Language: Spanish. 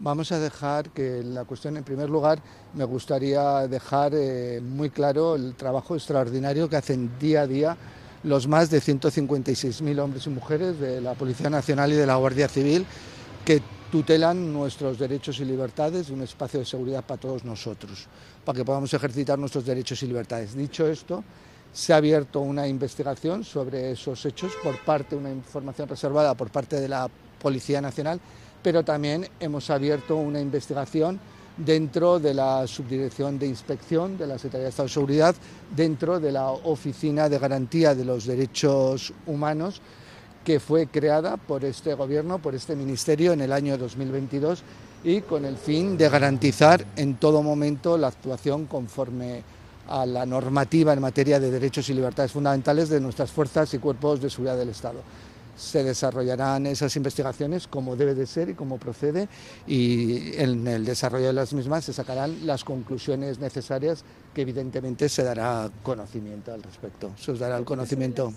Vamos a dejar que la cuestión, en primer lugar, me gustaría dejar eh, muy claro el trabajo extraordinario que hacen día a día los más de 156.000 hombres y mujeres de la Policía Nacional y de la Guardia Civil que tutelan nuestros derechos y libertades, un espacio de seguridad para todos nosotros, para que podamos ejercitar nuestros derechos y libertades. Dicho esto, se ha abierto una investigación sobre esos hechos por parte, una información reservada por parte de la Policía Nacional, pero también hemos abierto una investigación dentro de la Subdirección de Inspección de la Secretaría de Estado de Seguridad, dentro de la Oficina de Garantía de los Derechos Humanos, que fue creada por este Gobierno, por este Ministerio en el año 2022 y con el fin de garantizar en todo momento la actuación conforme a la normativa en materia de derechos y libertades fundamentales de nuestras fuerzas y cuerpos de seguridad del Estado se desarrollarán esas investigaciones como debe de ser y como procede y en el desarrollo de las mismas se sacarán las conclusiones necesarias que evidentemente se dará conocimiento al respecto, se os dará el conocimiento.